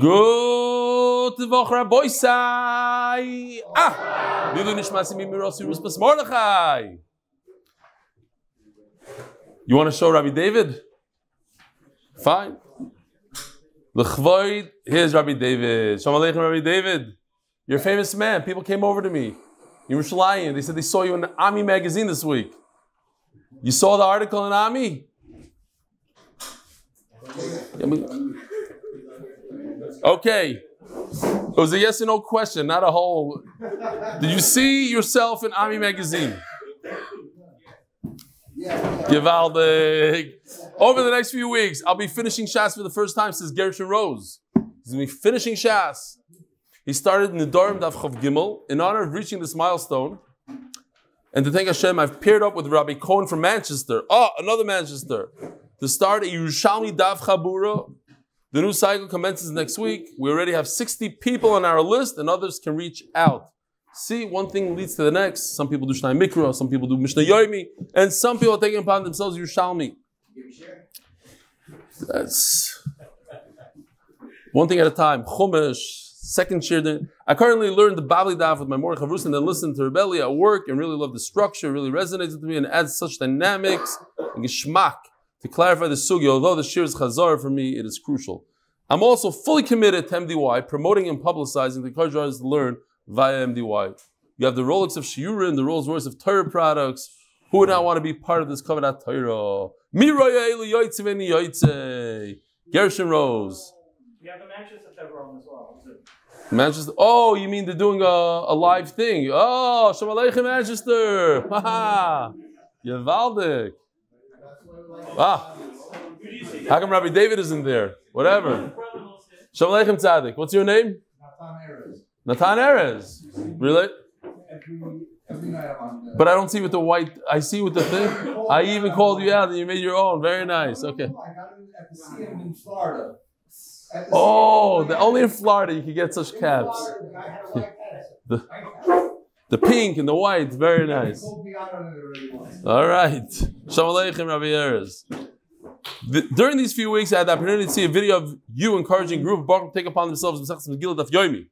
Good Woche, Rabbi Sai. Ah, Lilu Nishmasi Mimirosi Ruspas Mordechai. You want to show Rabbi David? Fine. L'chvoid, here's Rabbi David. Shalom Aleichem, Rabbi David. You're a famous man. People came over to me. You were Shalayim. They said they saw you in the Ami magazine this week. You saw the article in Ami? Okay. It was a yes or no question, not a whole. Did you see yourself in Ami magazine? Givaldic. Over the next few weeks, I'll be finishing Shas for the first time since Gershon Rose. He's going to be finishing Shas. He started in the Dorim Daf Chav Gimel in honor of reaching this milestone. And to thank Hashem, I've paired up with Rabbi Cohen from Manchester. Oh, another Manchester. To start a Yerushalmi Daf Chabura. The new cycle commences next week. We already have 60 people on our list, and others can reach out. See, one thing leads to the next. Some people do Shnai Mikra, some people do Mishnah Yoimi, and some people are taking upon themselves Yerushalmi. That's one thing at a time. Chumash, second shir. I currently learned the Babli Daf with my Mordechai Rus and then listen to Rebellia at work and really love the structure, It really resonates with me and adds such dynamics and geschmack to clarify the sugi. Although the shir is chazar for me, it is crucial. I'm also fully committed to MDY, promoting and publicizing the others to learn via MDY. You have the Rolex of Shiurin, the Rolls Royce of Torah products. Who would not want to be part of this covenant Torah? Gershon Rose. You have the Manchester Chevron as well. Manchester. Oh, you mean they're doing a, a live thing? Oh, Shalom Aleichem, Manchester. Haha. Yevaldik. Ah. How come Rabbi David isn't there? Whatever. Shalom Aleichem Tzadik. What's your name? Natan Erez. Nathan Erez. Really? But I don't see with the white. I see with the thing. I even called you out and you made your own. Very nice. Okay. I got it at the CM in Florida. The Oh, the, only in Florida you can get such caps. Florida, I had a. The, the pink and the white. Very nice. All right. Shalom Aleichem, Rabbi Erez. During these few weeks, I had the opportunity to see a video of you encouraging group of Baruch to take upon themselves Masechtas Megillah Daf Yomi.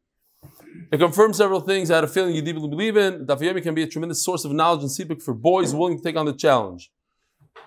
It confirmed several things I had a feeling you deeply believe in. Daf Yomi can be a tremendous source of knowledge and sipuk for boys willing to take on the challenge.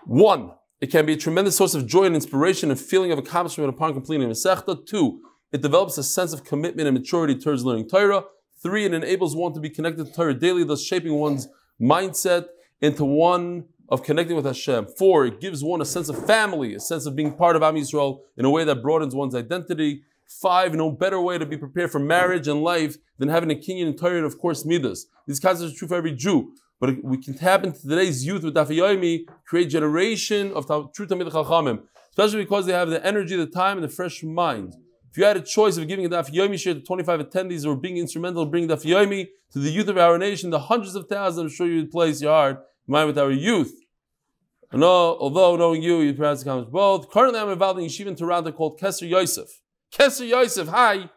One, it can be a tremendous source of joy and inspiration and feeling of accomplishment upon completing a Masechta. Two, it develops a sense of commitment and maturity towards learning Torah. Three, it enables one to be connected to Torah daily, thus shaping one's mindset into one of connecting with Hashem. Four, it gives one a sense of family, a sense of being part of Am Yisrael in a way that broadens one's identity. Five, no better way to be prepared for marriage and life than having a Kenyan and Torah and of course Midas. These concepts are true for every Jew. But we can tap into today's youth with Daf Yomi, create generation of true Talmid Chachamim, especially because they have the energy, the time, and the fresh mind. If you had a choice of giving a Daf Yomi share to 25 attendees who or being instrumental in bringing Daf Yomi to the youth of our nation, the hundreds of thousands, I'm sure you would place your heart in mind with our youth. And although knowing you, you perhaps accomplish both. Currently, I'm involved in yeshiva in Toronto called Kesser Yosef. Kesser Yosef, hi.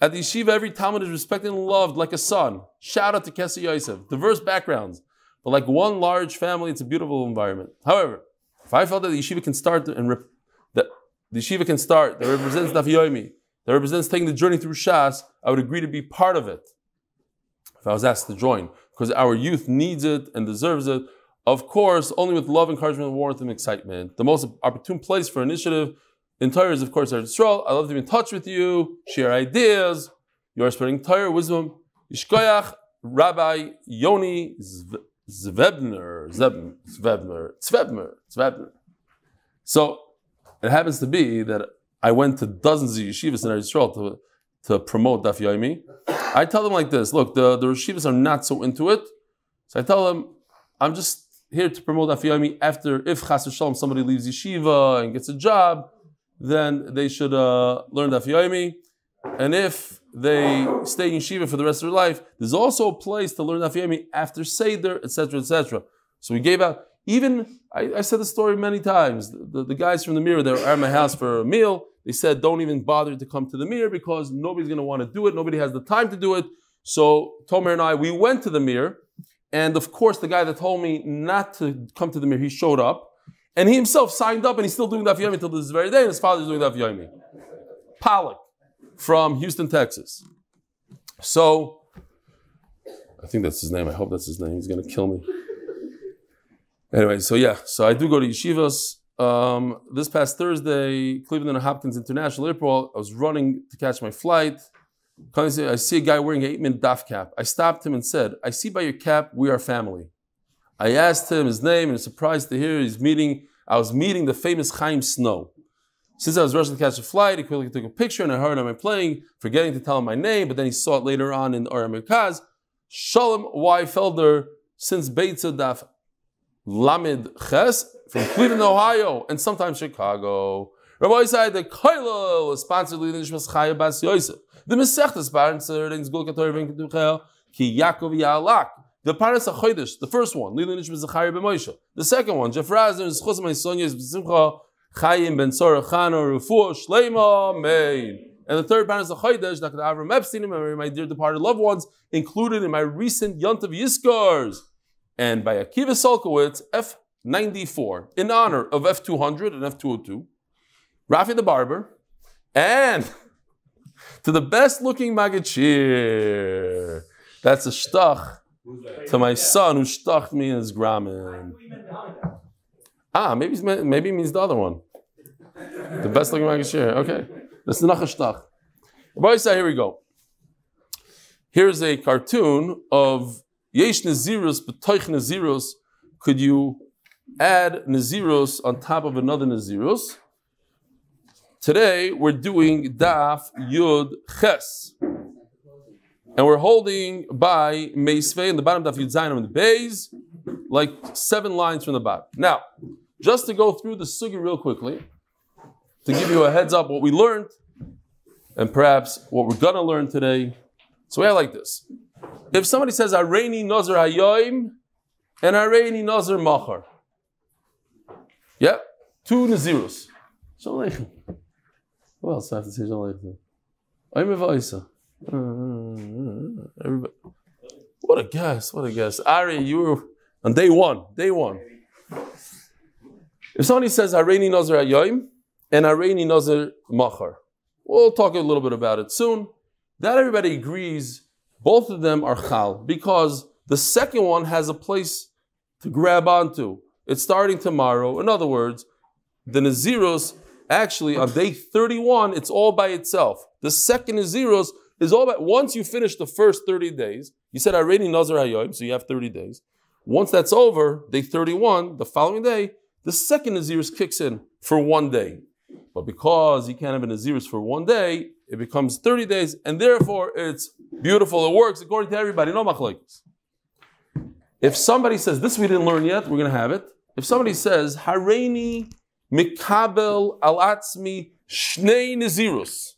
At the yeshiva, every Talmud is respected and loved like a son. Shout out to Kesser Yosef. Diverse backgrounds, but like one large family, it's a beautiful environment. However, if I felt that the yeshiva can start and rep- the yeshiva can start that represents Daf Yomi, that represents taking the journey through Shas, I would agree to be part of it. If I was asked to join, because our youth needs it and deserves it. Of course, only with love, encouragement, warmth, and excitement. The most opportune place for initiative in Torah is, of course, Eretz Yisrael. I love to be in touch with you, share ideas. You are spreading Torah wisdom. Yishkoyach, Rabbi Yoni Zv- Zvebner, Zvebner, Zvebner, Zvebner. So it happens to be that I went to dozens of yeshivas in Eretz Yisrael to, to promote Daf Yomi. I tell them like this: Look, the, the yeshivas are not so into it, so I tell them I'm just here to promote Daf Yomi. After, if Chas Shalom somebody leaves yeshiva and gets a job, then they should uh, learn Daf Yomi. And if they stay in yeshiva for the rest of their life, there's also a place to learn Daf Yomi after Seder, etc., etc. So we gave out. Even I, I said the story many times. The, the, the guys from the Mir they were at my house for a meal. They said, "Don't even bother to come to the Mir because nobody's going to want to do it. Nobody has the time to do it." So Tomer and I we went to the Mir, and of course the guy that told me not to come to the Mir he showed up, and he himself signed up, and he's still doing Daf Yomi till this very day. And his father's doing Daf Yomi. Pollock. from Houston, Texas. So, I think that's his name. I hope that's his name. He's going to kill me. Anyway, so yeah, so I do go to yeshivas. Um, this past Thursday, Cleveland and Hopkins International Airport, I was running to catch my flight. I see a guy wearing an eight minute daf cap. I stopped him and said, I see by your cap we are family. I asked him his name and was surprised to hear he's meeting, I was meeting the famous Chaim Snow. Since I was rushing to catch a flight, he quickly took a picture and I heard him playing, forgetting to tell him my name, but then he saw it later on in Or Merkaz. Shalom Y. Felder, since Beitza Daf Lamed Ches, from Cleveland, Ohio, and sometimes Chicago. Rabbi said the Kaila was sponsored by the Nishmas Chaya Bas Yosef. The Masechta sponsored in Zgul Kator Ben Keduchel Ki Yaakov Yalak. The Paras HaChodesh, the first one, Lila Nishmas Zachariah Ben Moshe. The second one, Jeff Rosner, Zchus Chaim Ben Chano, Rufu, Shleima, Mein. And the third Paras HaChodesh, Dr. Avrum Epstein, my dear departed loved ones, included in my recent Yontav Yiskars. And by Akiva Solkowitz, F. 94 in honor of F200 and F202, Rafi the Barber, and to the best looking Magachir. That's a shtach to my son who shtached me in his gramin. Ah, maybe, maybe it means the other one. The best looking Magachir. Okay. That's the. Rabbi say, here we go. Here's a cartoon of Yesh Nazirus, B'toich Nazirus. Could you add Naziros on top of another Naziros. Today we're doing Daf Yud Ches. And we're holding by Meisvei in the bottom Daf Yud Zayin on the base, like seven lines from the bottom. Now, just to go through the sugi real quickly, to give you a heads up what we learned, and perhaps what we're gonna learn today. So we have like this. If somebody says Areni Nazar Hayoim and Areni Nazar Machar, yeah, two Naziros. Shalom. What else I have to say Shalom Aleichem? Everybody. What a guess, what a guess. Ari, you were on day one, day one. If somebody says Areini Nazar Ayoim and Areini Nazar Machar, we'll talk a little bit about it soon. That everybody agrees, both of them are Chal, because the second one has a place to grab onto. It's starting tomorrow. In other words, the Naziros, actually on day 31, it's all by itself. The second Naziros is all by, once you finish the first 30 days, you said I already Nazar Hayyim, so you have 30 days. Once that's over, day 31, the following day, the second Naziris kicks in for one day. But because you can't have a Naziris for one day, it becomes 30 days, and therefore it's beautiful. It works according to everybody. No machlekes. If somebody says, this we didn't learn yet, we're going to have it. If somebody says, Hareini mikabel al atzmi shnei nazirus.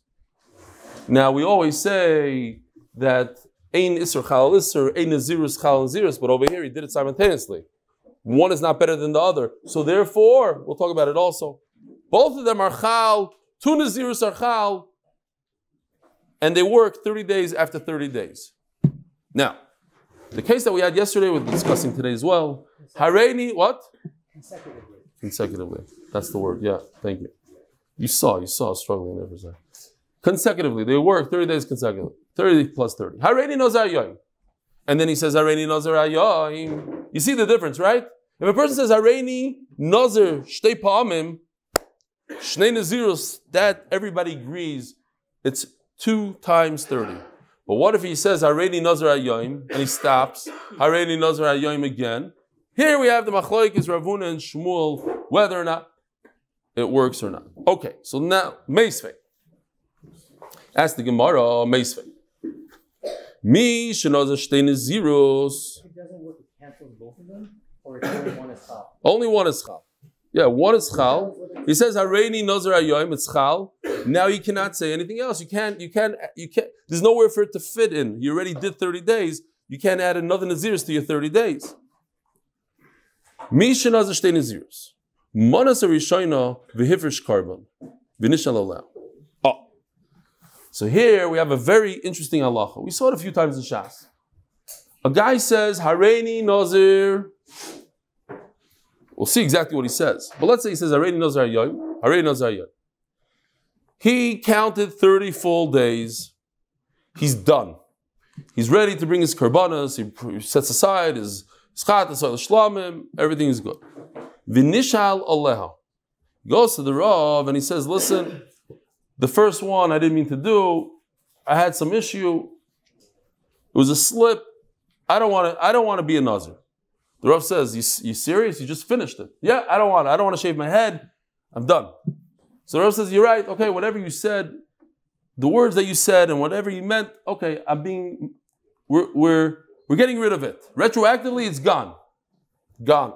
Now we always say that ein isr chal isr, ein nazirus chal nazirus, but over here he did it simultaneously. One is not better than the other. So therefore, we'll talk about it also. Both of them are chal, two nazirus are chal, and they work 30 days after 30 days. Now, the case that we had yesterday, we're discussing today as well. Hareini, what? Consecutively. Consecutively. That's the word. Yeah, thank you. You saw, you saw struggling there for a second. Consecutively. They work 30 days consecutively. 30 plus 30. Hareini Nazar Yoim. And then he says Hareini Nazar Yoim. You see the difference, right? If a person says Hareini Nazar Shtei Pa'amim, Shnei Nazirus, that everybody agrees it's two times 30. But what if he says Hareni Nazar Ayoim and he stops Hareni Nazar Ayoim again? Here we have the Machloikis Rav Huna and Shmuel whether or not it works or not. Okay, so now Meisvei. Ask the Gemara Meisvei. Me, shenoza shtein is zeros. It doesn't work. It cancels both of them, or it's only one is chal. Only one is chal. Yeah, what is chal. He says Hareni Nazar Ayoim. It's chal. Now you cannot say anything else. You can't. You can't. You can't. There's nowhere for it to fit in. You already did 30 days. You can't add another naziris to your 30 days. Misha Nazar shtein naziros. Manas arishoina v'hifrish korban v'nishal Oh, so here we have a very interesting halacha. We saw it a few times in Shas. A guy says Hareni Nazir. We'll see exactly what he says. But let's say he says Hareni Nazir Yoim. Hareni Nazir Yoim. He counted 30 full days. He's done. He's ready to bring his karbanas. He sets aside his schat, his shlamim. Everything is good. Vinishal aleha. Goes to the Rav and he says, listen, the first one I didn't mean to do. I had some issue. It was a slip. I don't want to, I don't want to be a Nazir. The Rav says, you, you serious? You just finished it. Yeah, I don't want it. I don't want to shave my head. I'm done. So the Rav says, you're right. Okay, whatever you said, the words that you said and whatever you meant, okay, I'm being, we're, we're, we're getting rid of it. Retroactively, it's gone. Gone.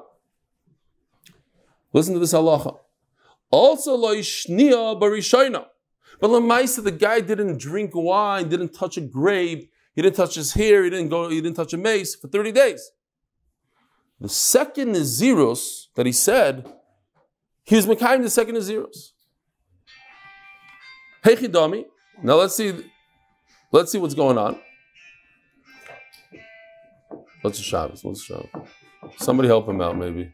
Listen to this halacha. Also, lo ishniya barishayna. But Lamaisa, the guy didn't drink wine, didn't touch a grape, he didn't touch his hair, he didn't go, he didn't touch a mace for 30 days. The second Naziros that he said, he was Mekayim the second Naziros. Hey Chidami. Now let's see, let's see what's going on. What's the Shabbos? What's the Shabbos? Somebody help him out, maybe.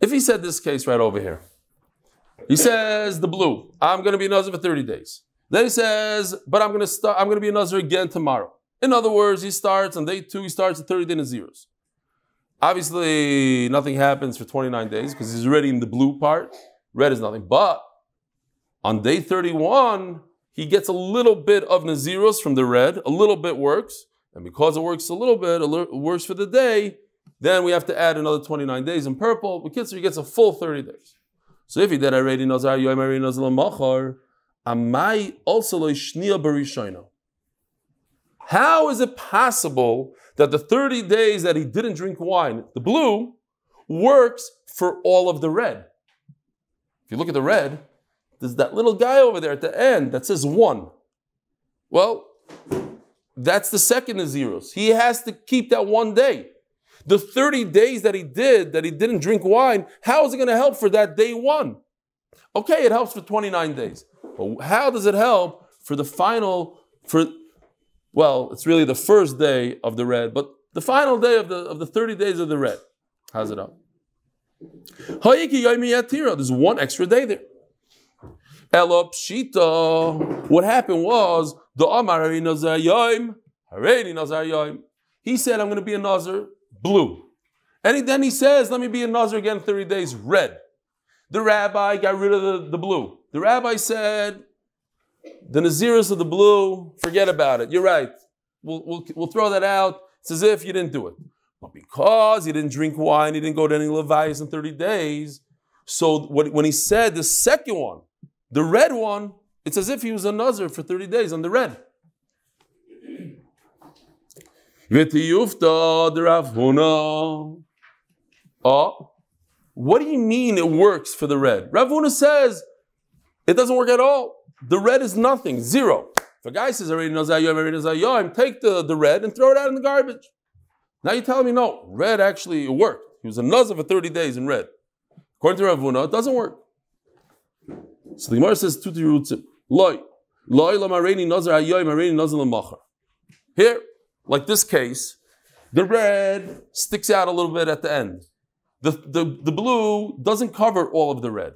If he said this case right over here, he says the blue, I'm going to be Nazir for 30 days. Then he says, but I'm going to start, I'm going to be Nazir again tomorrow. In other words, he starts on day two, he starts at 30 day zeros. Obviously, nothing happens for 29 days because he's already in the blue part. Red is nothing. But on day 31, he gets a little bit of Naziros from the red, a little bit works. And because it works a little bit, it works for the day, then we have to add another 29 days in purple. But he gets a full 30 days. So if he did already Nazar Yoim already Nazar Machar, Amai also Shnia Barishoino. How is it possible that the 30 days that he didn't drink wine, the blue, works for all of the red? If you look at the red, there's that little guy over there at the end that says one. Well, that's the second of zeros. He has to keep that one day. The 30 days that he did, that he didn't drink wine, how is it going to help for that day one? Okay, it helps for 29 days. But how does it help for the final, for, well, it's really the first day of the red, but the final day of the, of the 30 days of the red. How's it up? There's one extra day there. Elo pshita. What happened was the Amar. He said, "I'm going to be a Nazar blue," and he, then he says, "Let me be a Nazar again, 30 days red." The rabbi got rid of the, the blue. The rabbi said, "The Naziris of the blue, forget about it. You're right. We'll, we'll, we'll throw that out. It's as if you didn't do it." But because he didn't drink wine, he didn't go to any Levi's in 30 days. So when he said the second one, the red one, it's as if he was a Nazir for 30 days on the red. Oh, what do you mean it works for the red? Rav Huna says it doesn't work at all. The red is nothing, zero. A guy says I already know knows Ayom, already knows Ayom, take the, the red and throw it out in the garbage. Now you're telling me no, red actually worked. He was a Nazir for 30 days in red. According to Rav Huna, it doesn't work. So the Gemara says, Tuti Rutzim, Loi, Loi Lamareini Nazar Ayoy, Mareini Nazar Lamachar. Here, like this case, the red sticks out a little bit at the end. The, the, the blue doesn't cover all of the red.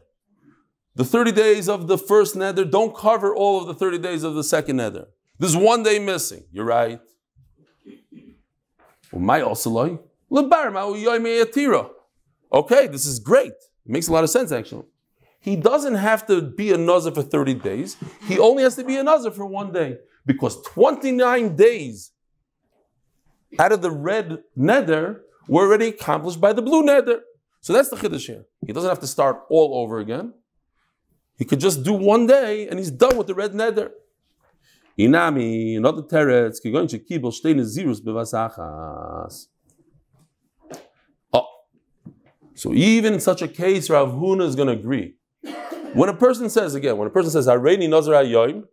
The 30 days of the first nether don't cover all of the 30 days of the second nether. There's one day missing. You're right. Okay, this is great. It makes a lot of sense actually he doesn't have to be a Nazir for 30 days. He only has to be a Nazir for one day. Because 29 days out of the red nether were already accomplished by the blue nether. So that's the Chiddush here. He doesn't have to start all over again. He could just do one day and he's done with the red nether. Inami, another teretz, kigon shekibel shtei nezirus bevasachas. Oh, so even in such a case, Rav Huna is going to agree when a person says again, when a person says Hareini Nazar Hayoim,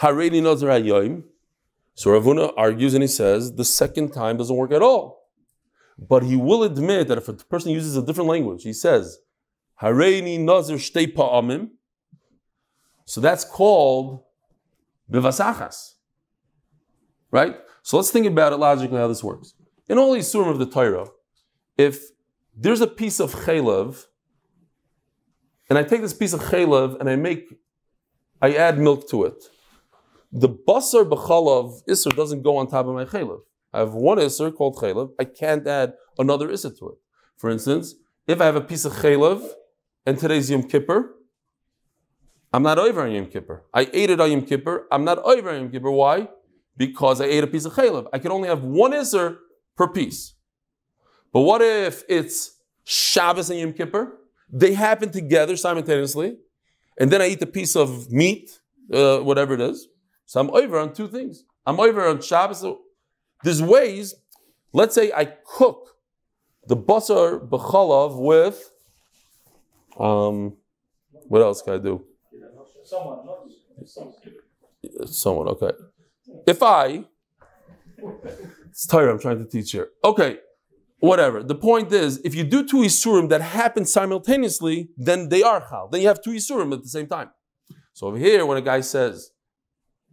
Hareini Nazar Hayoim, so Rav Huna argues and he says the second time doesn't work at all. But he will admit that if a person uses a different language, he says Hareini Nazar Shtei so that's called Bivasachas. Right? So let's think about it logically how this works. In all surah of the Torah, if there's a piece of chaylev, and I take this piece of chaylev and I make, I add milk to it, the basar b'chalav isser doesn't go on top of my chaylev. I have one isser called chaylev. I can't add another isser to it. For instance, if I have a piece of chaylev and today's Yom Kippur, I'm not over on Yom Kippur. I ate it on Yom Kippur. I'm not over on Yom Kippur. Why? Because I ate a piece of chaylev. I can only have one isser per piece. But what if it's Shabbos and Yom Kippur? They happen together simultaneously, and then I eat a piece of meat, uh, whatever it is. So I'm over on two things. I'm over on Shabbos. There's ways. Let's say I cook the basar b'chalav with. Um, what else can I do? Someone, someone. Someone, okay. If I, it's tired. I'm trying to teach here. Okay, whatever. The point is, if you do two isurim that happen simultaneously, then they are chal. Then you have two isurim at the same time. So over here, when a guy says,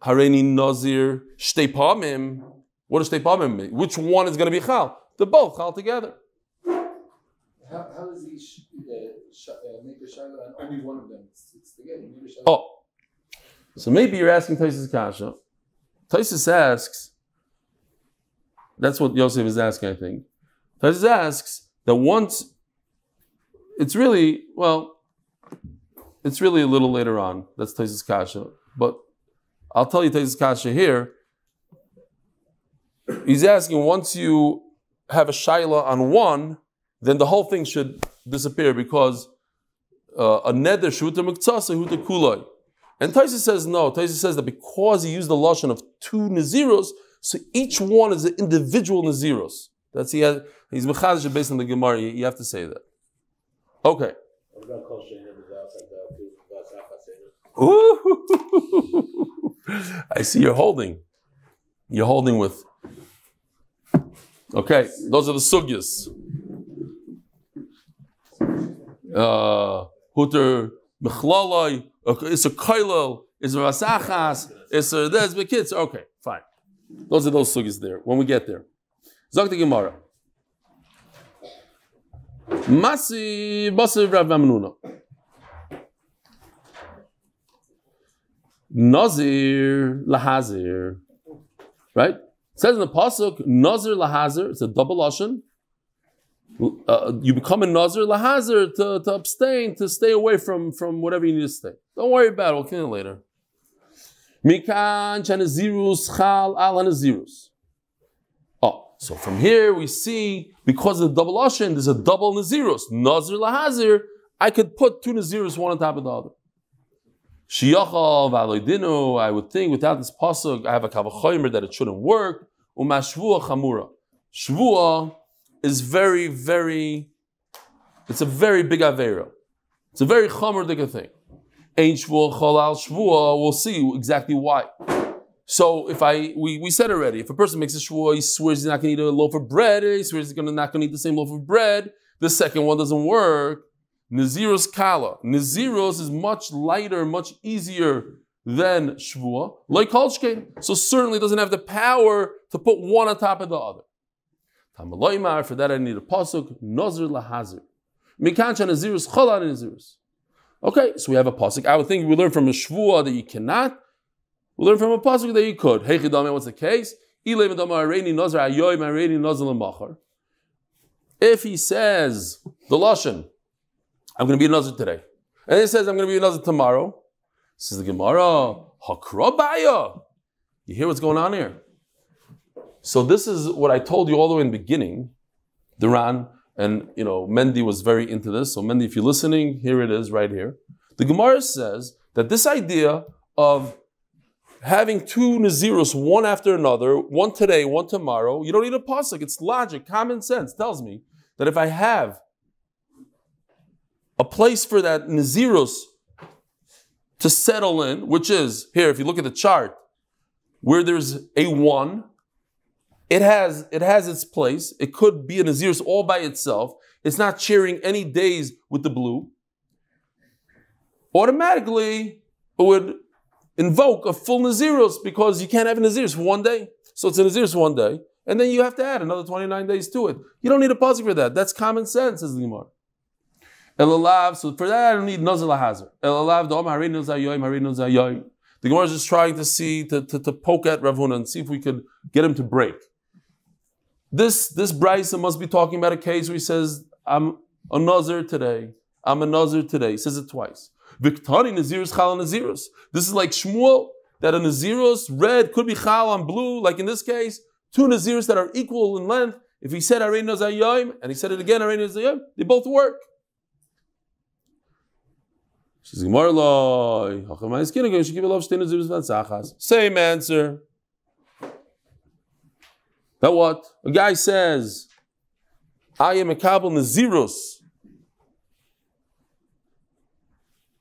"Hareni nazir shtei pamim," what does shtei pamim mean? Which one is going to be chal? They're both chal together. How, how does he sh- uh, sh- uh, make a shiloh and only one of them? It's, it's together. Make a shiloh. Oh, so maybe you're asking Taisus Kasha. Taisus asks, that's what Yosef is asking, I think. Taisus asks that once, it's really, well, it's really a little later on. That's Taisus Kasha. But I'll tell you Taisus Kasha here. He's asking once you have a Shaila on one, then the whole thing should disappear because uh, a neder shuta miktsasa huta kulai. And Taisa says no. Taisa says that because he used the lashon of two naziros, so each one is an individual naziros. That's he has. He's mechadish based on the Gemara. You, have to say that. Okay. I see you're holding. You're holding with. Okay, those are the sugyas. Uh, Huter Mechlalai, it's a Kailal, it's a Rasachas, it's a this, but kids. Okay, fine. Those are those sugyas there when we get there. Zok the Gemara. Masi Basi Rav. Nazir Lahazir. Right? It says in the Pasuk, Nazir Lahazir, it's a double lashon. Uh, you become a Nazir Lahazir to, to abstain, to stay away from, from whatever you need to stay. Don't worry about it, we'll kill it later. Mikan Chanazirus Chal Al Nazirus. Oh, so from here we see, because of the double lashon, there's a double Nazirus. Nazir Lahazir, I could put two Nazirus one on top of the other. Shiyachal v'aloidinu, I would think without this pasuk, I have a kavachomer that it shouldn't work. Umashvua chamura. Shvua is very, very, it's a very big avera. It's a very chamur thing. Ain't shvua chalal shvua, we'll see exactly why. So if I, we, we said already, if a person makes a shvua, he swears he's not going to eat a loaf of bread, he swears he's gonna, not going to eat the same loaf of bread, the second one doesn't work, Naziros Kala. Naziros is much lighter, much easier than Shvua. Like Kolshkein. So certainly doesn't have the power to put one on top of the other. For that I need a pasuk, Nazir Lahazir. Mikancha Nazirus Chalal Nazirus. Okay, so we have a pasuk. I would think we learn from a Shvua that you cannot. We learn from a pasuk that you could. Hey Chidame, what's the case? If he says the Lashon, I'm going to be another today. And it says I'm going to be another tomorrow. Says the Gemara, Hakrabaya. You hear what's going on here? So this is what I told you all the way in the beginning. The Ran and you know Mendy was very into this. So Mendy, if you're listening, here it is right here. The Gemara says that this idea of having two Naziros, one after another, one today, one tomorrow, you don't need a pasuk. It's logic, common sense tells me that if I have a place for that Naziros to settle in, which is here, if you look at the chart, where there's a one, it has it has its place. It could be a Naziros all by itself. It's not sharing any days with the blue. Automatically, it would invoke a full Naziros because you can't have a Naziros for one day. so it's a Naziris one day, and then you have to add another 29 days to it. You don't need a pasuk for that. That's common sense, says the Gemara. Elalav, so for that I don't need Nazir Lahazer. Elalav, Dom Harin Zayoim, Harin Zayoim. The Gemara is just trying to see, to, to, to poke at Rav Huna and see if we could get him to break. This, this Braisa must be talking about a case where he says, I'm a Nazir today. I'm a Nazir today. He says it twice. Viktani Nazirus Chal Nazirus. This is like Shmuel, that a Nazirus, red, could be Chal on blue, like in this case, two Nazirus that are equal in length. If he said Arein Nazayim, and he said it again, Arein Nazayim, they both work. She's Gemara Same answer. That what? A guy says, I am a Kabul Nazirus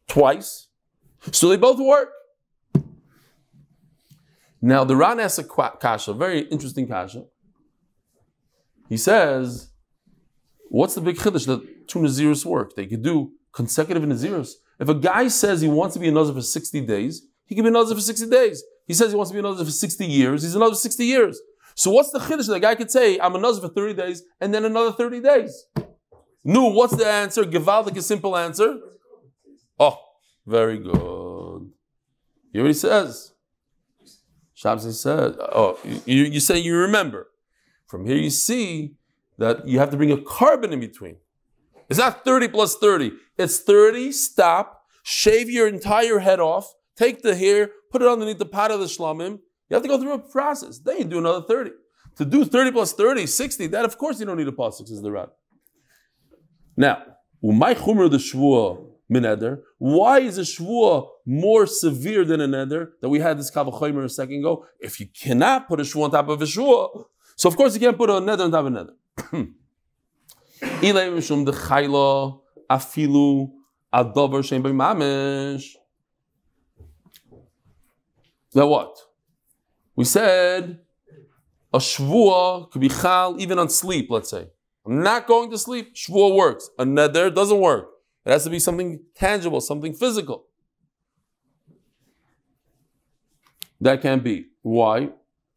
twice. So they both work. Now the Ran asks a kasha, very interesting kasha. He says, what's the big chiddush that two Nazirus work? They could do consecutive Nazirus. If a guy says he wants to be a Nazir for 60 days, he can be a Nazir for 60 days. He says he wants to be a Nazir for 60 years, he's another 60 years. So what's the chiddush that a guy could say, I'm a Nazir for 30 days, and then another 30 days? No, what's the answer? Givaldik, a simple answer. Oh, very good. Here what he says. Shabsi said, oh, you, you say you remember. From here you see that you have to bring a carbon in between. It's not 30 plus 30. It's 30, stop, shave your entire head off, take the hair, put it underneath the pot of the shlamim. You have to go through a process. Then you do another 30. To do 30 plus 30, 60, that of course you don't need a pasuk, says the Ran. Now, the shvua mineder. Why is a shvua more severe than a neder that we had this kavachomer a second ago? If you cannot put a shvua on top of a shvua, so of course you can't put a neder on top of a neder. Ilay afilu adover. Now what? We said a shvua could be chal even on sleep, let's say. I'm not going to sleep, shvua works. A neder doesn't work. It has to be something tangible, something physical. That can't be. Why?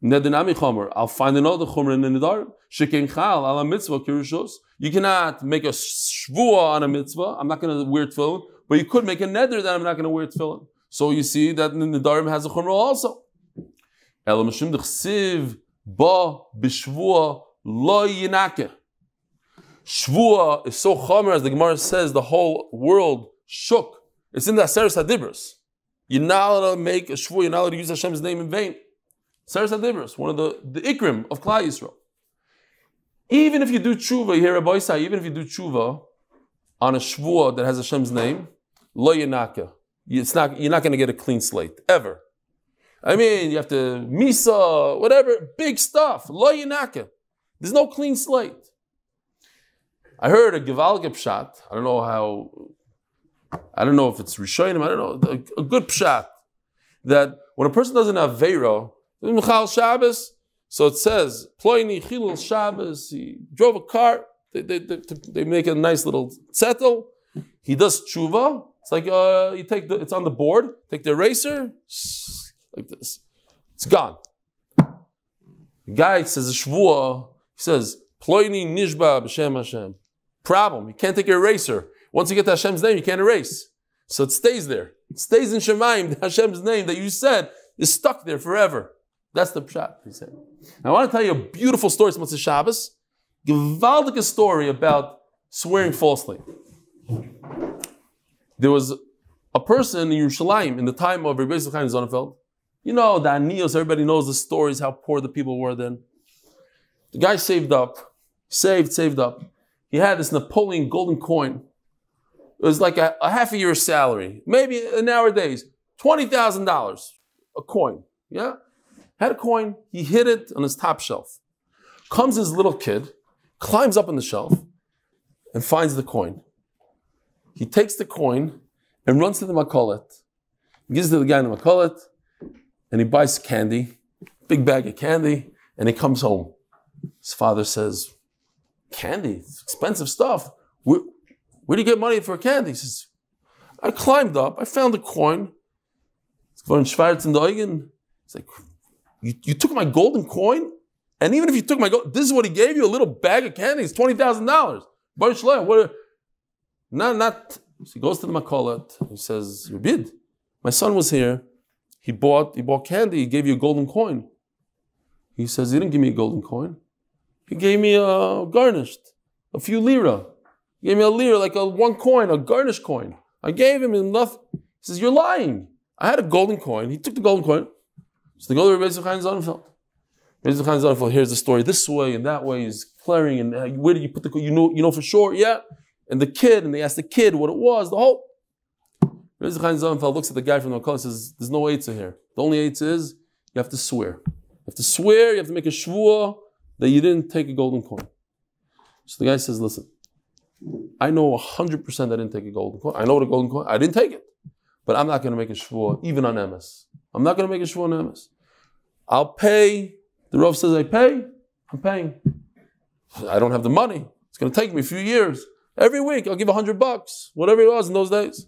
I'll find another chomer in the nidar. Shekin chal ala mitzvah kirushos. You cannot make a shvua on a mitzvah. I'm not going to wear tefillin, but you could make a neder that I'm not going to wear tefillin. So you see that the nidarim has a chomer also. Elamashim dechsiv ba b'shvua lo yinake. Shvua is so chomer, as the Gemara says, the whole world shook. It's in the Aseres Hadibros. You're not allowed to make a shvua, you're not allowed to use Hashem's name in vain. Aseres Hadibros, one of the, the ikrim of Klal Yisrael. Even if you do tshuva, you hear Rabbi say, even if you do tshuva on a shvua that has Hashem's name, lo yanaka. It's not, you're not going to get a clean slate, ever. I mean, you have to misa, whatever, big stuff. Lo yanaka. There's no clean slate. I heard a Givalge pshat. I don't know how. I don't know if it's Rishonim. I don't know a, a good pshat that when a person doesn't have Vero, Michal Shabbos, so it says Ploini Chilul Shabbos. He drove a car. They, they, they, they make a nice little settle. He does tshuva. It's like uh, you take the. It's on the board. Take the eraser, like this. It's gone. The guy says a shvua. He says Ploini Nishba b'Shem Hashem. Problem. You can't take an eraser. Once you get to Hashem's name, you can't erase. So it stays there. It stays in Shemaim, Hashem's name that you said is stuck there forever. That's the pshat, he said. Now, I want to tell you a beautiful story from Motzei Shabbos. Givaldic story about swearing falsely. There was a person in Yerushalayim in the time of Rabbi Yisrael Chaim. You know, the Anios, everybody knows the stories, how poor the people were then. The guy saved up, saved, saved up he had this Napoleon golden coin. It was like a, a half a year's salary, maybe nowadays, $20,000 a coin. Yeah? Had a coin, he hid it on his top shelf. Comes his little kid, climbs up on the shelf, and finds the coin. He takes the coin and runs to the makolet, gives it to the guy in the makolet, and he buys candy, big bag of candy, and he comes home. His father says, candy, it's expensive stuff. Where, where do you get money for candy? He says, I climbed up, I found a coin. It's like, You, you took my golden coin, and even if you took my gold, this is what he gave you a little bag of candy. It's twenty thousand dollars. Baruch Shalom, what? Not not. So he goes to the makolet. He says, "You bid. My son was here. He bought he bought candy. He gave you a golden coin." He says, "He didn't give me a golden coin. He gave me a garnished, a few lira. He gave me a lira, like a one coin, a garnished coin. I gave him enough." He says, "You're lying. I had a golden coin. He took the golden coin." So they go to Rabbi Chaim Sonnenfeld. Rabbi Chaim Sonnenfeld here's the story this way and that way is clearing and uh, where did you put the you know you know for sure yeah and the kid and they ask the kid what it was the whole. Rabbi Chaim Sonnenfeld looks at the guy from the Makal and says there's no eitzah here. The only eitzah is you have to swear. You have to swear. You have to make a shvuah that you didn't take a golden coin. So the guy says listen. I know 100% I didn't take a golden coin. I know what a golden coin. I didn't take it. But I'm not going to make a shvuah even on MS. I'm not going to make a shvuah on MS. I'll pay. The Rav says I pay. I'm paying. I don't have the money. It's going to take me a few years. Every week I'll give a hundred bucks, whatever it was in those days.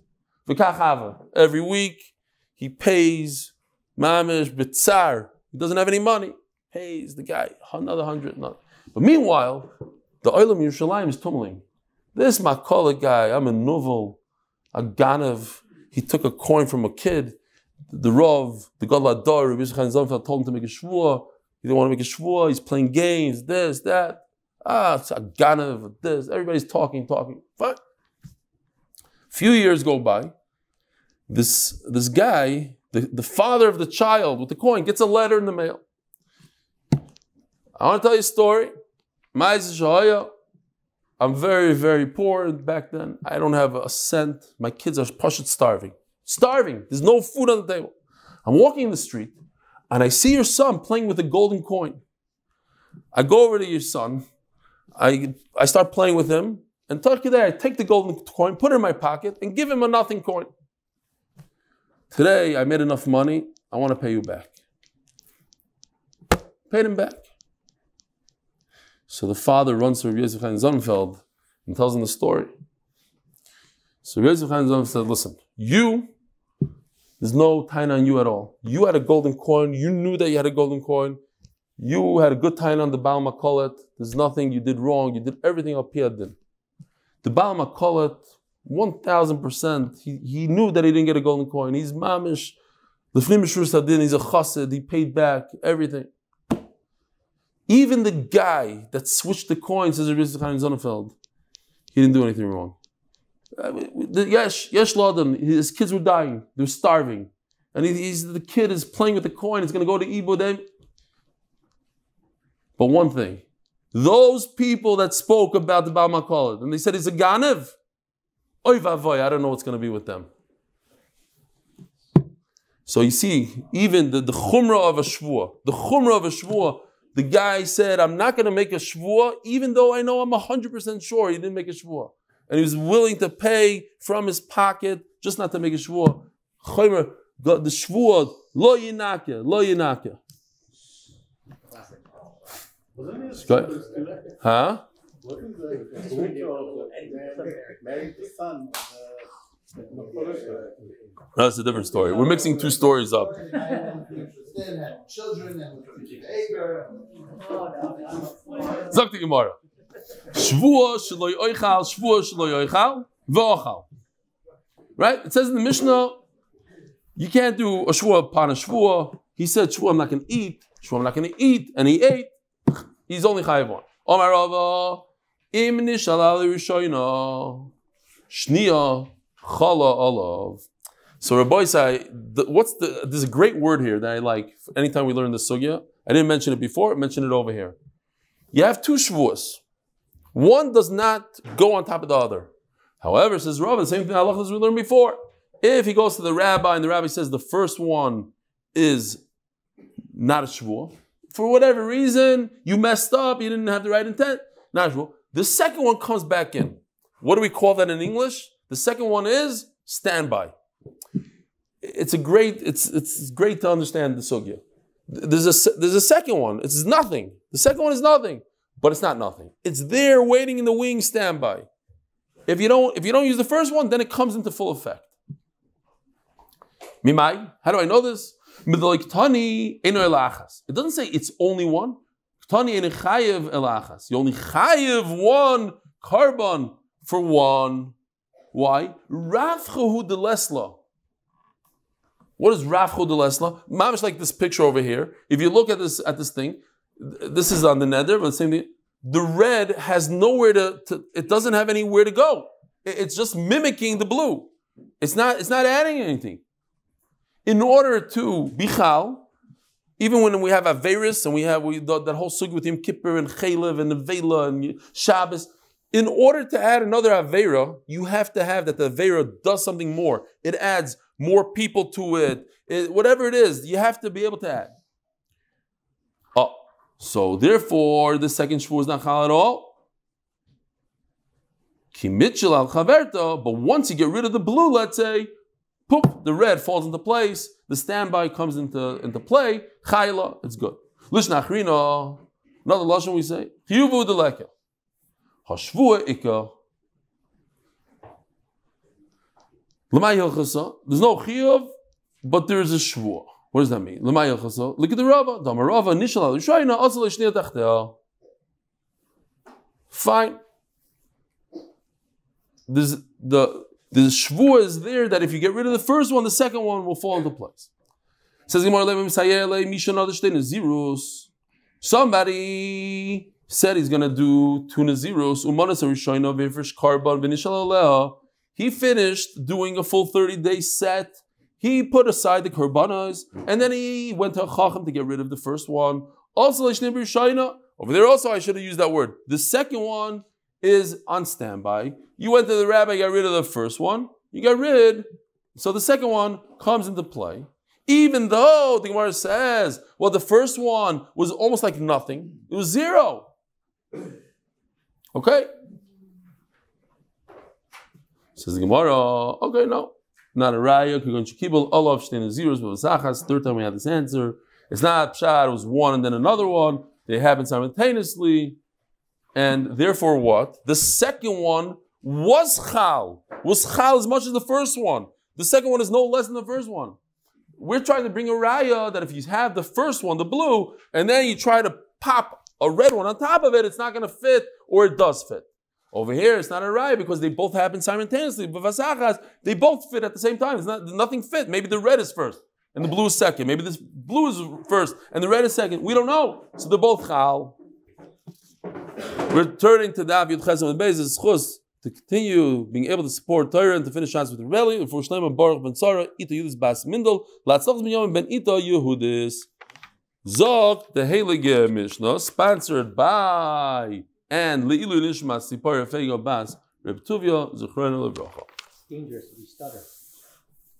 Every week he pays mamish bitzar. He doesn't have any money. Pays the guy another hundred. Not. But meanwhile, the Olam Yerushalayim is tumbling. This Makola guy, I'm a novel, a ganav. He took a coin from a kid the Rav, the Gadol Adar, Rabbi Yisrael Zonfeld told him to make a shvuah. He didn't want to make a shvuah. He's playing games, this, that. Ah, it's a ganav, this. Everybody's talking, talking. Fine. Few years go by. This, this guy, the, the father of the child with the coin, gets a letter in the mail. I want to tell you a story. I'm very, very poor back then. I don't have a cent. My kids are pushed starving. Starving. There's no food on the table. I'm walking in the street and I see your son playing with a golden coin. I go over to your son. I, I start playing with him. And there, I take the golden coin, put it in my pocket, and give him a nothing coin. Today, I made enough money. I want to pay you back. Paid him back. So the father runs to Rabbi Yosef Chaim Zonfeld and tells him the story. So Rabbi Yosef Chaim Zonfeld said, listen, you there's no time on you at all. You had a golden coin. You knew that you had a golden coin. You had a good time on the Baal Makolet. There's nothing you did wrong. You did everything up here did. The Baal Makolet, 1000%, he, he knew that he didn't get a golden coin. He's mamish. The Flimishur Sadin, he's a chassid. He paid back everything. Even the guy that switched the coins, says Rabbi Chaim Sonnenfeld, he didn't do anything wrong. Yes, yes, Laden, his kids were dying, they're starving. And he's, the kid is playing with the coin, it's going to go to Ibodem. But one thing, those people that spoke about the Baal Makolet, and they said he's a Ganev, oy vavoy, I don't know what's going to be with them. So you see, even the, the chumrah of a shvua, the chumrah of a shvua, the guy said, I'm not going to make a shvua, even though I know I'm 100% sure he didn't make a shvua and he was willing to pay from his pocket just not to make a shvuah. Chaymer, the shvuah, lo yinake, lo yinake. Huh? That's a different story. We're mixing two stories up. Zok the Gemara. Shvua shaloi oichal, shvua shaloi oichal, v'ochal. Right? It says in the Mishnah, you can't do a shvua upon a shvua. He said, shvua, I'm not going to eat. Shvua, I'm not going to eat. And he ate. He's only chayiv one. Omar Rava, im nishalal rishoyna, shnia, chala olav. So Rabbi say, what's the, there's a great word here that I like anytime we learn the sugya. I didn't mention it before, I mentioned it over here. You have two shvuas. One does not go on top of the other. However, says Rav, the same thing Allah as we learned before. If he goes to the rabbi and the rabbi says the first one is not a shvuah, for whatever reason, you messed up, you didn't have the right intent, not a shvuah. The second one comes back in. What do we call that in English? The second one is standby. It's a great, it's, it's great to understand the sugya. There's a, there's a second one. It's nothing. The second one is nothing but it's not nothing. It's there waiting in the wings, standby. If you don't, if you don't use the first one, then it comes into full effect. Mimai, how do I know this? It doesn't say it's only one. You only chayev one korban for one. Why? Rafchahu de lesla. What is Rafchahu de lesla? Mamish like this picture over here. If you look at this at this thing, th- this is on the nether, but the same thing. The red has nowhere to, to it doesn't have anywhere to go. It- It's just mimicking the blue. It's not, it's not adding anything. In order to bichal, even when we have Averis and we have we, that, that whole sugi with Yom Kippur and Chalev and Nevela and Shabbos, in order to add another Avera, you have to have that the Avera does something more. It adds more people to it. It- whatever it is, you have to be able to add. So therefore, the second shvu is not chal at all. Ki mitchel al chaverta, but once you get rid of the blue, let's say, poof, the red falls into place, the standby comes into, into play, chayla, it's good. Lishna achrina, another lashon we say, chiyuvu deleke. Hashvua ikka. Lemay hilchasa, there's no chiyuv, but there is a shvua. What does that mean? Look at the Rava, Dama Rava, nishal al asal tachtea. Fine. There's the the shvua is there that if you get rid of the first one, the second one will fall into place. Says. Somebody said he's gonna do two Nazirus, Umanas Rishayna Vivrish Korban Vinishal Aleha. He finished doing a full 30 day set. He put aside the karbanas and then he went to chacham to get rid of the first one. Also. Over there, also, I should have used that word. The second one is on standby. You went to the rabbi, got rid of the first one. You got rid. So the second one comes into play. Even though the Gemara says, well, the first one was almost like nothing. It was zero. Okay? Says the Gemara, okay, no. Not a raya. Kugon shekibel olav shtein zeros b'vasachas. Third time we had this answer. It's not pshat. It was one and then another one. They happen simultaneously. And therefore, what? The second one was chal. Was chal as much as the first one. The second one is no less than the first one. We're trying to bring a raya that if you have the first one, the blue, and then you try to pop a red one on top of it, it's not going to fit, or it does fit. Over here, it's not a raya because they both happen simultaneously. But they both fit at the same time. It's not nothing fit. Maybe the red is first and the blue is second. Maybe this blue is first and the red is second. We don't know. So they're both chal. We're to Dav Yud Chesed and Beis Chus to continue being able to support Torah and to finish Shas with the Reb Eli. For Shlomo Baruch ben Sarah, Ita Yudis Bas Mindel, Latzach ben Yom ben Ita Yehudis. Zog the Heilige Mishnah, sponsored by and Leilu Nishmas Sipar Feigo Bas Reb Tuvia Zechrona Levrocha. It's dangerous if you stutter.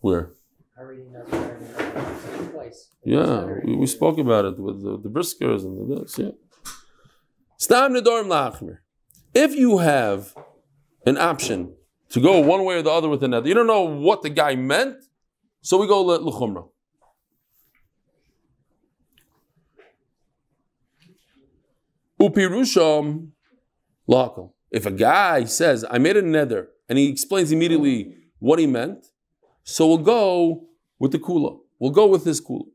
Where? I read another twice. Yeah, we, we spoke about it with the, the briskers and the this, yeah. Stam Nedorim Lachmer. If you have an option to go one way or the other with another, you don't know what the guy meant, so we go le- L'chumra. Upirusham Lakel. If a guy says, I made a nether, and he explains immediately what he meant, so we'll go with the kula. We'll go with this kula.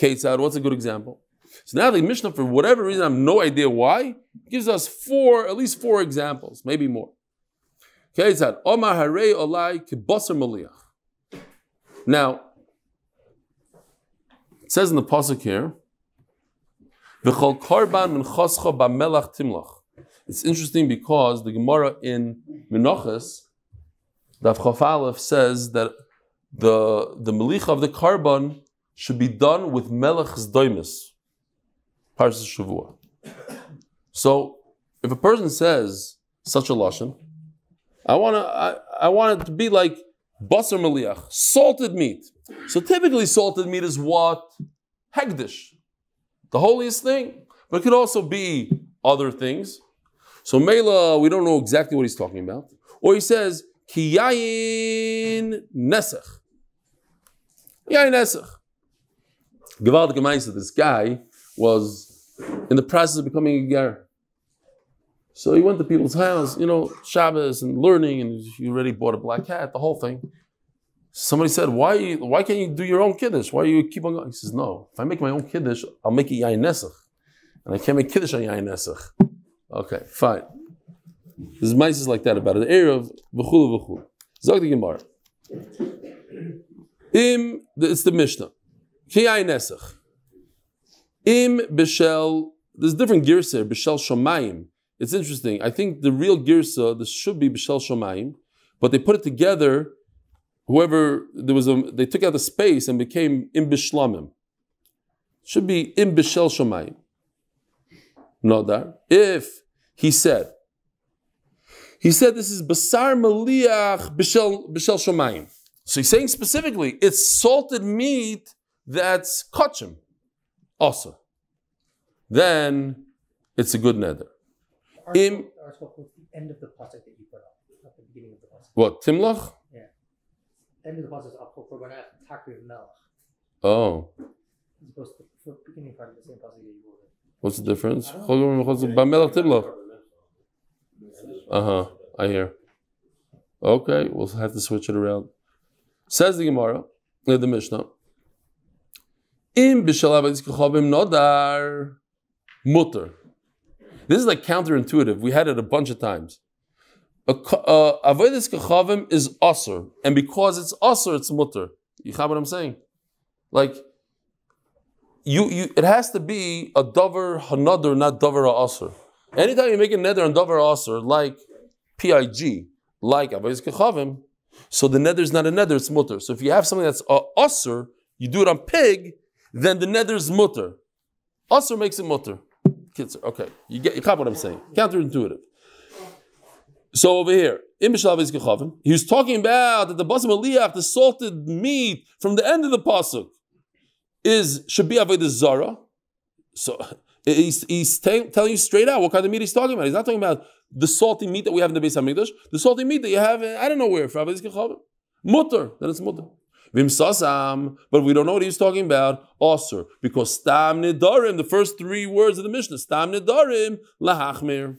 Ketzad, what's a good example? So now the Mishnah, for whatever reason, I have no idea why, gives us four, at least four examples, maybe more. Ketzad, Omar Harei Olai Kibasar Maliach. Now, it says in the pasuk here, V'chol korban min choscha timlach. It's interesting because the Gemara in Menachos, Daf Chaf says that the the melicha of the korban should be done with melech's doimus, Parshas Shavua. So, if a person says such a lashon, I want to I, I want it to be like basar meliach, salted meat. So typically, salted meat is what hegdish, the holiest thing, but it could also be other things. So Mela, we don't know exactly what he's talking about. Or he says, Ki yayin nesach. Yayin nesach. Gewaltige Meister, this guy was in the process of becoming a ger. So he went to people's house, you know, Shabbos and learning, and he already bought a black hat, the whole thing. Somebody said, why, why can't you do your own kiddush? Why do you keep on going? He says, no. If I make my own kiddush, I'll make it yain nesach. And I can't make kiddush on yain nesach. Okay, fine. There's mice like that about it. The area of v'chulu v'chulu. Zog the Gemara. Im, it's the Mishnah. Ki nesach. Im b'shel, there's different here. B'shel shomayim. It's interesting. I think the real girsa, this should be b'shel shomayim, but they put it together whoever there was a they took out the space and became im bishlamim. Should be im bishel shomayim. Nodar. If he said, he said this is basar maliach bishel bishel shomayim. So he's saying specifically, it's salted meat that's kachim, also. Then it's a good nether. Im- ArtScroll quotes the end of the pasuk that you put up, not the beginning of the pasuk. What timlach? End of the pasuk is uphold for going at takriv melech, Oh, as opposed to the beginning part of the same pasuk that you. What's the difference? Uh huh. I hear. Okay, we'll have to switch it around. Says the Gemara, uh, the Mishnah. Im nodar mutter. This is like counterintuitive. We had it a bunch of times. Uh, Avodas kachavim is usr, and because it's usr, it's mutter. You have what I'm saying? Like you, you, it has to be a dover hanadar, not dover asr. Anytime you make a nether on dover asr, like pig, like avodas kachavim, so the nether is not a nether; it's mutter. So if you have something that's a asr, you do it on pig, then the nether is mutter. Asr makes it mutter. Okay, you get you got what I'm saying. Counterintuitive. So over here, he was talking about that the basim aliyah, the salted meat from the end of the pasuk, is should be avodah zara. So he's, he's t- telling you straight out what kind of meat he's talking about. He's not talking about the salty meat that we have in the Beis Hamikdash, the salty meat that you have I don't know where kechavim. Mutter, then it's mutter. Vim sasam, but we don't know what he's talking about. Osir, because stam nidarim, the first three words of the Mishnah, stam nidarim lahachmir.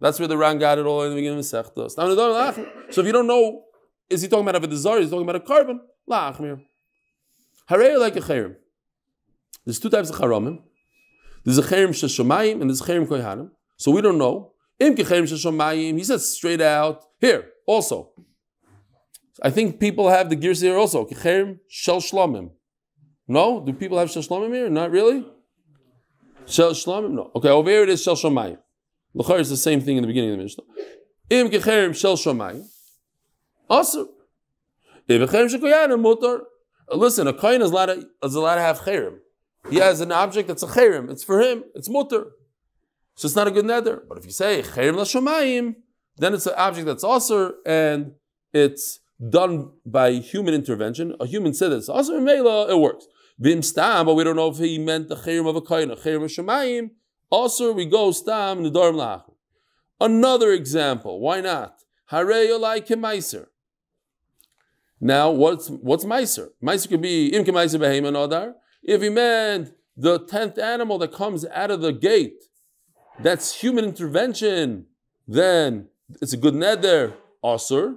That's where the Ran got it all in the beginning of Sechta. Stam nidarim lahachmir. So if you don't know, is he talking about avodah zara? He's talking about a korban lahachmir. Harei like a cherem. There's two types of charamim. There's a cherem sheshamayim and there's a cherem kohanim. So we don't know. Im kecherem sheshamayim. He says straight out here also. I think people have the gears here also. Kecherem shel shlamim. No, do people have shel shlamim here? Not really. Shel shlamim. No. Okay, over here it is shel shamayim. L'char is the same thing in the beginning of the Mishnah. Im kecherem shel shamayim. Also. Im kecherem shel kohanim mutar. Listen, a kohen is allowed to, is allowed to have cherem. He has an object that's a cherem. It's for him. It's mutter. So it's not a good nether. But if you say cherem l'shamayim, then it's an object that's also and it's done by human intervention. A human said it's also in Mela, it works. Vim stam, but we don't know if he meant the cherem of a kohen, a cherem of shamayim. Also, we go stam dorm lach. Another example. Why not? Hare yolai kemaiser. Now, what's what's meiser? Meiser could be im kemaiser beheman odar. If he meant the tenth animal that comes out of the gate, that's human intervention, then it's a good nether, ah, osir.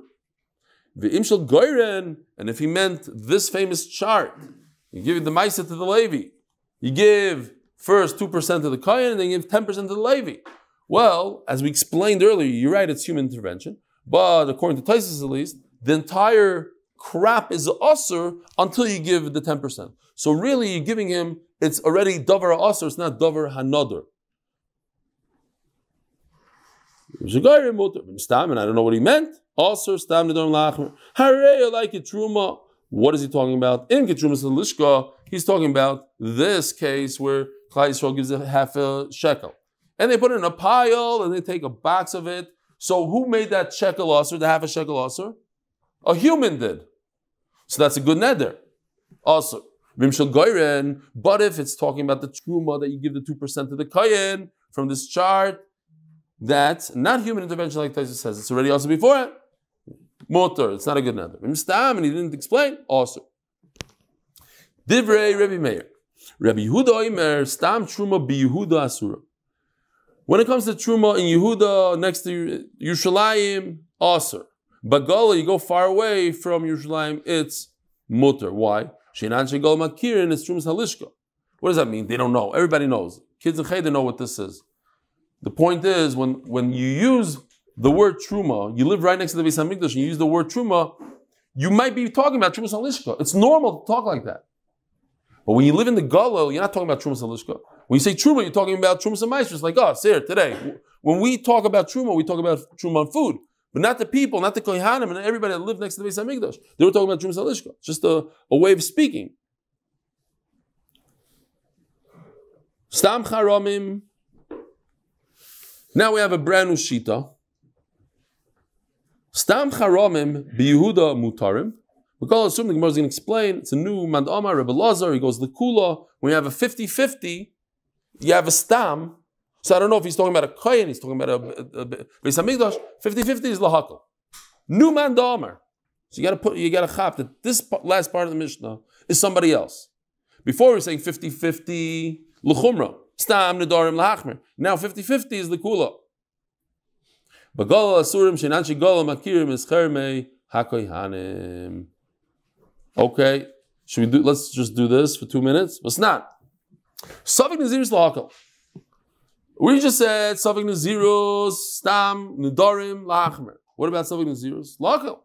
The imshal goyren, and if he meant this famous chart, you give the Maisa to the Levi. You give first 2% to the Kohen and then you give 10% to the Levi. Well, as we explained earlier, you're right, it's human intervention. But according to Taisus at least, the entire crap is osir until you give the 10%. So really you're giving him, it's already davar osir, it's not davar hanoder. And I don't know what he meant. Also, stam nedom lachmer. Hare like truma. What is he talking about? In Ketruma Lishka, he's talking about this case where Klal Yisrael gives a half a shekel. And they put it in a pile and they take a box of it. So who made that shekel osir, the half a shekel osir? A human did. So that's a good nether. Also, Vimshal Goyren, but if it's talking about the truma that you give the 2% to the Kayan from this chart, that's not human intervention like Taisa says. It's already also before it. Motor, it's not a good nether. And he didn't explain, also. Divrei Rabbi Meir. Rabbi Yehuda Oimer, Stam Truma bi Yehuda Asura. When it comes to Truma in Yehuda, next to Yerushalayim, Asur. Bagala, you go far away from Yerushalayim, it's mutter. Why? Shenan shegol makirin is trumas halishka. What does that mean? They don't know. Everybody knows. Kids in Cheder know what this is. The point is, when, when you use the word truma, you live right next to the Beis Hamikdash, and you use the word truma, you might be talking about trumas halishka. It's normal to talk like that. But when you live in the Galil, you're not talking about trumas halishka. When you say truma, you're talking about trumas and maestros, like us here today. When we talk about truma, we talk about truma on food. But not the people, not the kohanim, and everybody that lived next to the Beis Hamikdash. They were talking about halishka. Just a, a way of speaking. Stam charamim. Now we have a brand new shita. Stam charamim biyehuda mutarim. We call it assuming the Gemara is going to explain. It's a new mandama. Rebbe Lazar. He goes the kula. When you have a 50-50, you have a stam. So I don't know if he's talking about a kohen. He's talking about a, a, a Beis Hamikdash. 50-50 is lahakal. New mandama. So you got to put you got to chop that this last part of the Mishnah is somebody else. Before we were saying 50-50 l'chumra. Stam nedarim lahachmer. Now 50-50 is the kula. Bagala asurim gola makirim is chermei hakoyhanim. Okay, should we do? Let's just do this for two minutes. What's not? Safik Nazirus lahakal. We just said Safik Nazirus stam nedarim lahachmer. What about Safik Nazirus lahakal?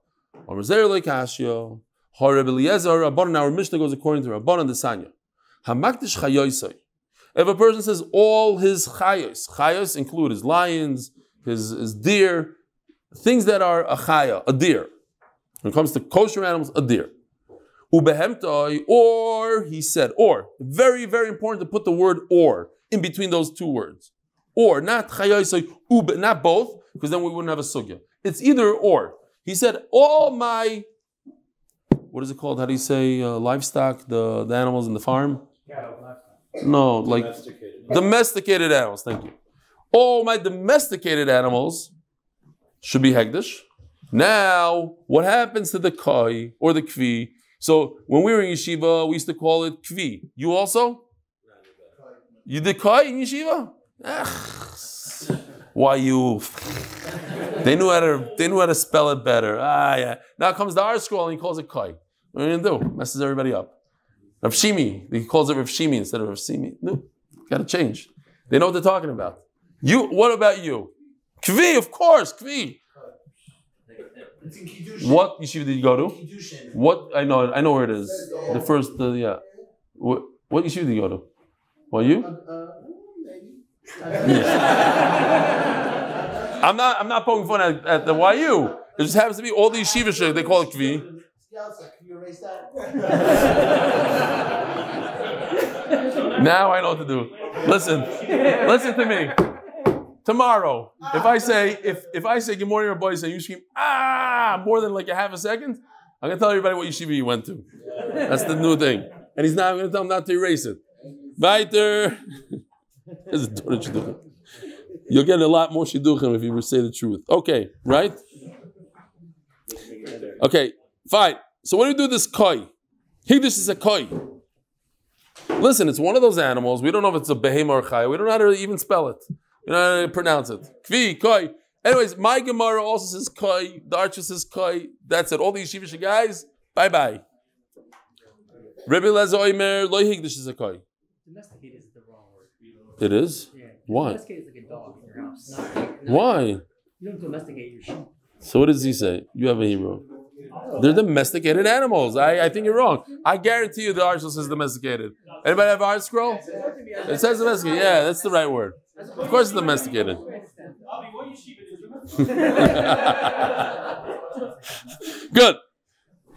Or Mazer leikashio. Horeb Eliezer Rabbanan. Our Mishnah goes according to Rabbanan the Sanya. Hamakdish chayoisai. If a person says all his chayos, chayos include his lions, his, his deer, things that are a chaya, a deer. When it comes to kosher animals, a deer. Ubehemtai, or he said, or. Very, very important to put the word or in between those two words. Or, not ube, not both, because then we wouldn't have a sugya. It's either or. He said, all my, what is it called? How do you say uh, livestock, the, the animals in the farm? No, like domesticated animals. Thank you. All my domesticated animals should be hegdish. Now, what happens to the kai or the kvi? So when we were in yeshiva, we used to call it kvi. You also? You did kai in yeshiva? Why you? They knew how to. They knew how to spell it better. Ah, yeah. Now comes the art scroll and he calls it kai. What are you gonna do? Messes everybody up. Rav Shimi, he calls it Rav Shimi instead of Rav Simi. No, got to change. They know what they're talking about. You, what about you? Kvi, of course, Kvi. What yeshiva did you go to? What I know, I know where it is. The first, uh, yeah. What, what yeshiva did you go to? Well, you? I'm not. I'm not poking fun at, at the YU. It just happens to be all the yeshiva they call it Kvi. Now I know what to do. Listen, listen to me. Tomorrow, if I say if if I say good morning, or boys, and you scream ah more than like a half a second, I'm gonna tell everybody what yeshiva you went to. That's the new thing, and he's not I'm gonna tell him not to erase it. Weiter. You'll get a lot more shidduchim if you say the truth. Okay, right? Okay, fine. So what do we do with this koi? Higdish is a koi. Listen, it's one of those animals. We don't know if it's a behema or chaya. We don't know how to even spell it. We don't know how to pronounce it. Kvi, koi. Anyways, my Gemara also says koi. The Archer says koi. That's it. All the yeshivish guys, bye bye. Rebbe Lezer Oimer, loy higdish is a koi. Domesticated is the wrong word. It is? Yeah. Why? Domesticated is like a dog in your house. Not, not, Why? You don't domesticate your sheep. So what does he say? You have a Hebrew. They're domesticated animals. I, I think you're wrong. I guarantee you the ArtScroll says domesticated. Anybody have art scroll? It says domesticated. Yeah, that's the right word. Of course it's domesticated. Good.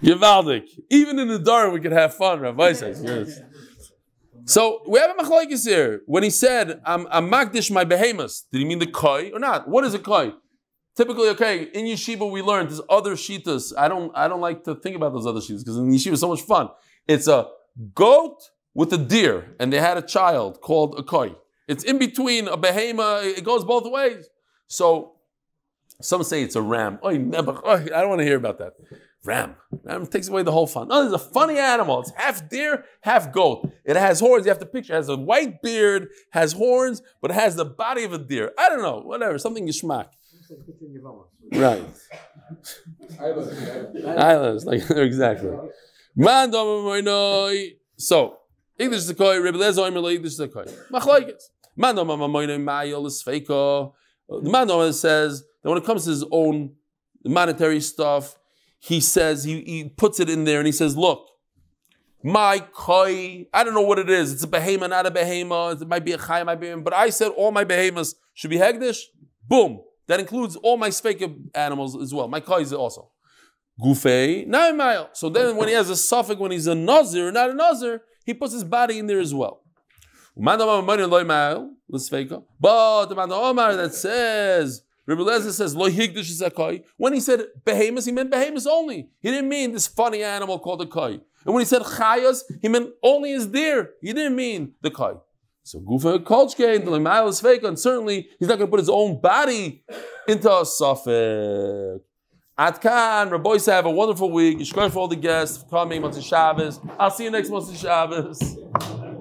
Givaldic. Even in the dark we could have fun, Rabbi says. Yes. So we have a machlokes here. When he said, I'm, I'm magdish my behemoths, did he mean the koi or not? What is a koi? Typically, okay, in yeshiva we learned there's other shitas. I don't I don't like to think about those other shitas because in yeshiva is so much fun. It's a goat with a deer, and they had a child called a koi. It's in between a behema, it goes both ways. So some say it's a ram. Oh, I don't want to hear about that. Ram. Ram takes away the whole fun. Oh, it's a funny animal. It's half deer, half goat. It has horns. You have to picture. It has a white beard, has horns, but it has the body of a deer. I don't know. Whatever. Something vomit. Right. Islands, like exactly. Man. So English is koi. Rebbe Lezer Omer English is koi. Machlokes. Man domamoinoi mayol is feiko. Oh. The man says that when it comes to his own monetary stuff, he says he, he puts it in there and he says, look. My koi, I don't know what it is. It's a behemoth, not a behemoth. It might be a chay, it might be, but I said all my behemoths should be hegdish. Boom. That includes all my sveka animals as well. My koi is also. Gufei, nine mile. So then when he has a suffix, when he's a nazir, not a nazir, he puts his body in there as well. But the man Omar that says, Rebbe Lezer says, Lo a koi. When he said behemoths, he meant behemoths only. He didn't mean this funny animal called a koi. And when he said chayas, he meant only his deer. He didn't mean the koi. So Gufa Kolchke, the Lemayel is fake, and certainly he's not going to put his own body into a suffix. Atkan, Rabbi have a wonderful week. Yishkosh for all the guests for coming. Motzei Shabbos. I'll see you next Motzei Shabbos.